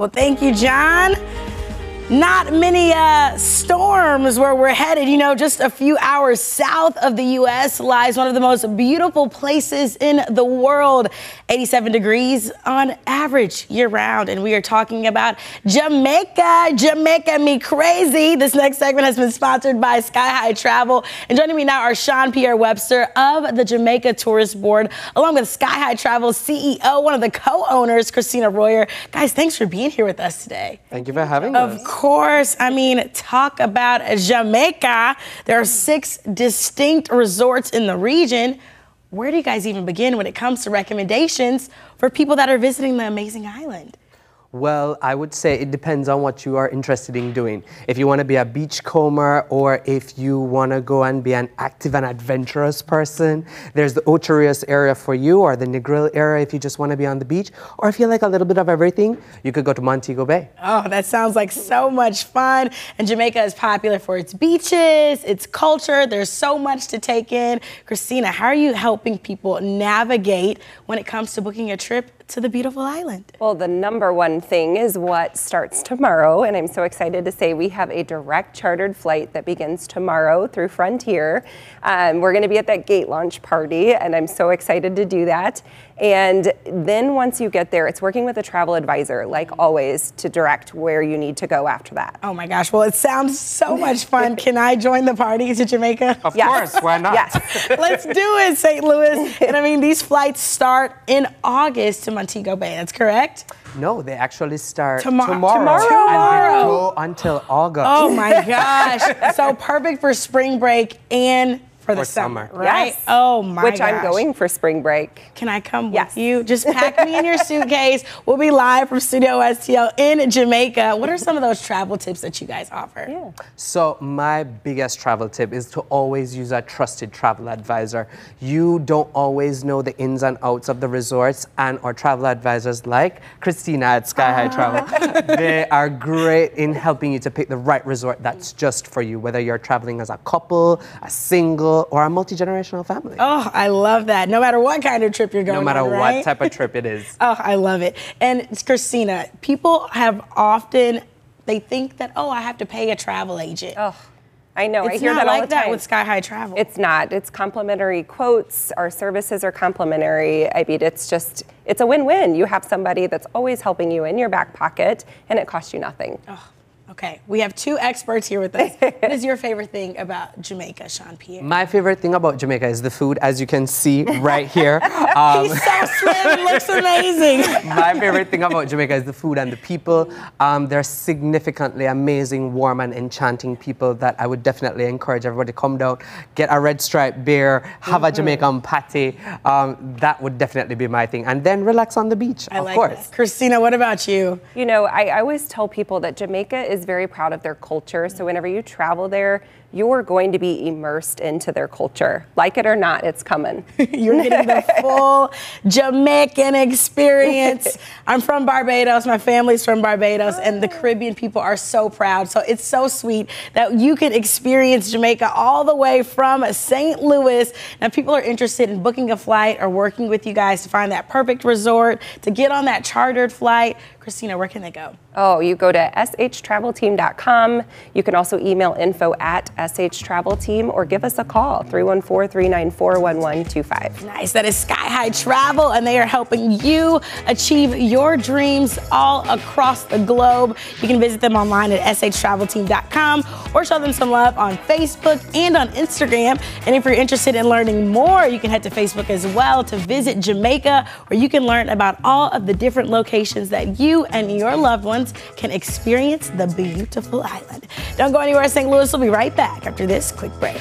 Well, thank you, John. Not many uh, storms where we're headed. You know, just a few hours south of the U.S. lies one of the most beautiful places in the world. 87 degrees on average year round. And we are talking about Jamaica. Jamaica me crazy. This next segment has been sponsored by Sky High Travel. And joining me now are Sean Pierre Webster of the Jamaica Tourist Board, along with Sky High Travel CEO, one of the co owners, Christina Royer. Guys, thanks for being here with us today. Thank you for having of us. Of course. I mean, talk about Jamaica. There are six distinct resorts in the region. Where do you guys even begin when it comes to recommendations for people that are visiting the amazing island? Well, I would say it depends on what you are interested in doing. If you want to be a beachcomber or if you want to go and be an active and adventurous person, there's the Ocho Rios area for you or the Negril area if you just want to be on the beach. Or if you like a little bit of everything, you could go to Montego Bay. Oh, that sounds like so much fun. And Jamaica is popular for its beaches, its culture. There's so much to take in. Christina, how are you helping people navigate when it comes to booking a trip to the beautiful island? Well, the number one thing is what starts tomorrow, and I'm so excited to say we have a direct chartered flight that begins tomorrow through Frontier. Um, we're going to be at that gate launch party, and I'm so excited to do that. And then once you get there, it's working with a travel advisor, like always, to direct where you need to go after that. Oh my gosh, well, it sounds so much fun. Can I join the party to Jamaica? Of yes. course, why not? Yes. Let's do it, St. Louis. And I mean, these flights start in August to Montego Bay, that's correct? No, they actually start tomorrow. Tomorrow. tomorrow. And they go until August. Oh my gosh. so perfect for spring break and for the summer, summer, right? Yes. Oh my Which gosh. I'm going for spring break. Can I come yes. with you? Just pack me in your suitcase. We'll be live from Studio STL in Jamaica. What are some of those travel tips that you guys offer? Yeah. So my biggest travel tip is to always use a trusted travel advisor. You don't always know the ins and outs of the resorts and our travel advisors like Christina at Sky High ah. Travel. they are great in helping you to pick the right resort that's just for you, whether you're traveling as a couple, a single, or a multi-generational family. Oh, I love that. No matter what kind of trip you're going on. No matter on, right? what type of trip it is. oh, I love it. And it's Christina, people have often they think that oh, I have to pay a travel agent. Oh. I know. It's I hear not that all the time. that with Sky High Travel. It's not. It's complimentary quotes. Our services are complimentary. I mean, it's just it's a win-win. You have somebody that's always helping you in your back pocket, and it costs you nothing. Oh. Okay, we have two experts here with us. what is your favorite thing about Jamaica, Sean Pierre? My favorite thing about Jamaica is the food, as you can see right here. Um, He's so slim, looks amazing. My favorite thing about Jamaica is the food and the people. Um, they're significantly amazing, warm, and enchanting people that I would definitely encourage everybody to come down, get a red stripe beer, have mm-hmm. a Jamaican patty. Um, that would definitely be my thing. And then relax on the beach, I of like course. That. Christina, what about you? You know, I, I always tell people that Jamaica is very proud of their culture. So whenever you travel there, you're going to be immersed into their culture. Like it or not, it's coming. you're getting the full Jamaican experience. I'm from Barbados. My family's from Barbados, and the oh. Caribbean people are so proud. So it's so sweet that you can experience Jamaica all the way from St. Louis. Now, people are interested in booking a flight or working with you guys to find that perfect resort, to get on that chartered flight. Christina, where can they go? Oh, you go to shtravelteam.com. You can also email info at shtravelteam or give us a call, 314-394-1125. Nice. That is Sky High Travel, and they are helping you achieve your dreams all across the globe. You can visit them online at shtravelteam.com or show them some love on Facebook and on Instagram. And if you're interested in learning more, you can head to Facebook as well to visit Jamaica, where you can learn about all of the different locations that you and your loved ones can experience the beautiful island. Don't go anywhere, St. Louis. We'll be right back after this quick break.